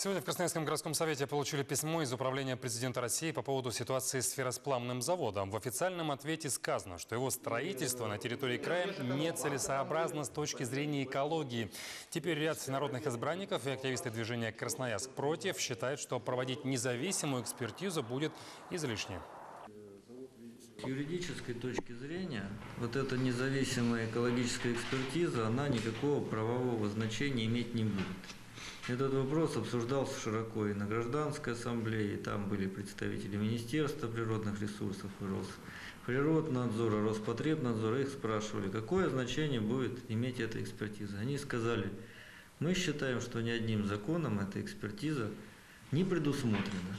Сегодня в Красноярском городском совете получили письмо из Управления президента России по поводу ситуации с ферросплавным заводом. В официальном ответе сказано, что его строительство на территории края нецелесообразно с точки зрения экологии. Теперь ряд народных избранников и активисты движения «Красноярск против» считают, что проводить независимую экспертизу будет излишне. С юридической точки зрения, вот эта независимая экологическая экспертиза, она никакого правового значения иметь не будет. Этот вопрос обсуждался широко и на гражданской ассамблее, и там были представители Министерства природных ресурсов и Росприроднадзора, Роспотребнадзора. Их спрашивали, какое значение будет иметь эта экспертиза. Они сказали, мы считаем, что ни одним законом эта экспертиза не предусмотрена.